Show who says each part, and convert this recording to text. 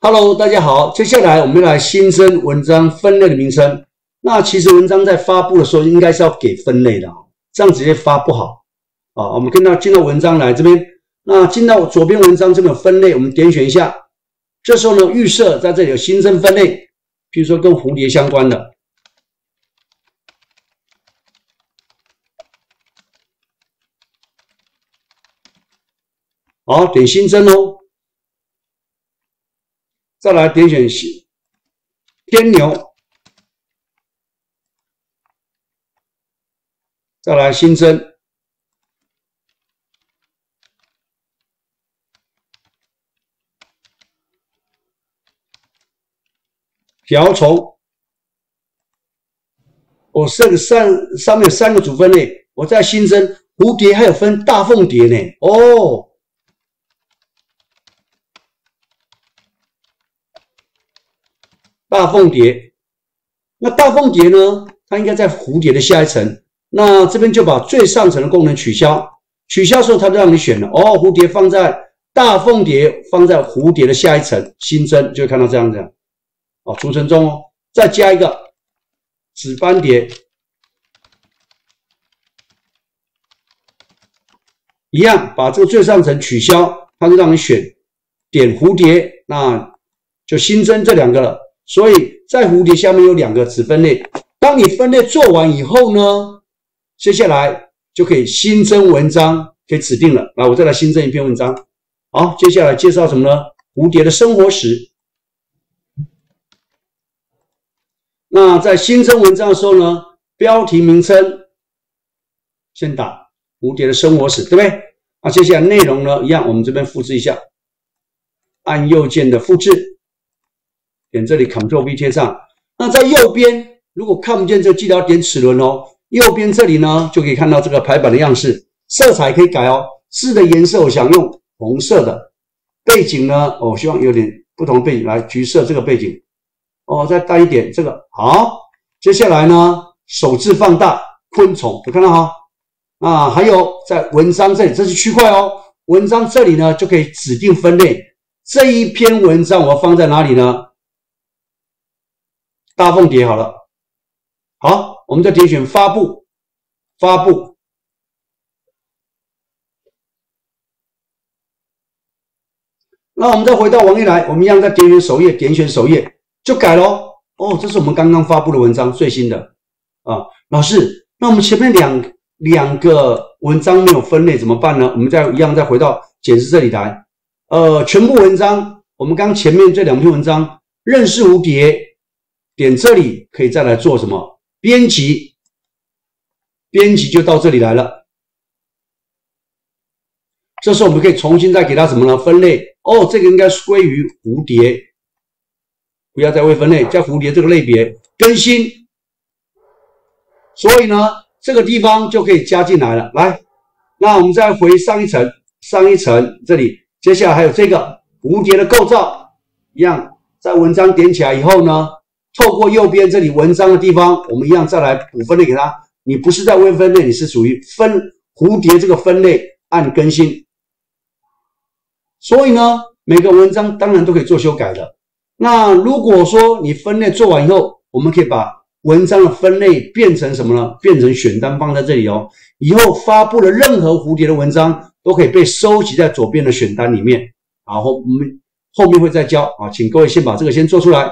Speaker 1: Hello，大家好，接下来我们来新增文章分类的名称。那其实文章在发布的时候，应该是要给分类的，这样直接发不好啊。我们看到进到文章来这边，那进到左边文章这边分类，我们点选一下。这时候呢，预设在这里有新增分类，比如说跟蝴蝶相关的，好，点新增哦。再来点选新天牛，再来新增瓢虫。我设个上上面三个组分类，我再新增蝴蝶，还有分大凤蝶呢。哦。大凤蝶，那大凤蝶呢？它应该在蝴蝶的下一层。那这边就把最上层的功能取消，取消时候它就让你选了。哦，蝴蝶放在大凤蝶放在蝴蝶的下一层，新增就会看到这样子。哦，储存中哦，再加一个紫斑蝶，一样把这个最上层取消，它就让你选点蝴蝶，那就新增这两个了。所以在蝴蝶下面有两个子分类，当你分类做完以后呢，接下来就可以新增文章，可以指定了。来，我再来新增一篇文章。好，接下来介绍什么呢？蝴蝶的生活史。那在新增文章的时候呢，标题名称先打蝴蝶的生活史，对不对？那接下来内容呢，一样，我们这边复制一下，按右键的复制。点这里，Ctrl V 贴上。那在右边，如果看不见这，记得要点齿轮哦。右边这里呢，就可以看到这个排版的样式，色彩可以改哦。字的颜色我想用红色的，背景呢，我希望有点不同背景，来橘色这个背景哦，再带一点这个好。接下来呢，首字放大昆虫，有看到哈？啊，还有在文章这里，这是区块哦。文章这里呢，就可以指定分类。这一篇文章我要放在哪里呢？大凤蝶好了，好，我们再点选发布，发布。那我们再回到网页来，我们一样再点选首页，点选首页就改喽。哦，这是我们刚刚发布的文章，最新的啊。老师，那我们前面两两个文章没有分类怎么办呢？我们再一样再回到检视这里来，呃，全部文章，我们刚前面这两篇文章，认识蝴蝶。点这里可以再来做什么编辑？编辑就到这里来了。这时候我们可以重新再给它什么呢？分类哦，这个应该是归于蝴蝶，不要再未分类，叫蝴蝶这个类别更新。所以呢，这个地方就可以加进来了。来，那我们再回上一层，上一层这里，接下来还有这个蝴蝶的构造，一样在文章点起来以后呢。透过右边这里文章的地方，我们一样再来补分类给它。你不是在微分类，你是属于分蝴蝶这个分类按更新。所以呢，每个文章当然都可以做修改的。那如果说你分类做完以后，我们可以把文章的分类变成什么呢？变成选单放在这里哦。以后发布的任何蝴蝶的文章都可以被收集在左边的选单里面。然后我们后面会再教啊，请各位先把这个先做出来。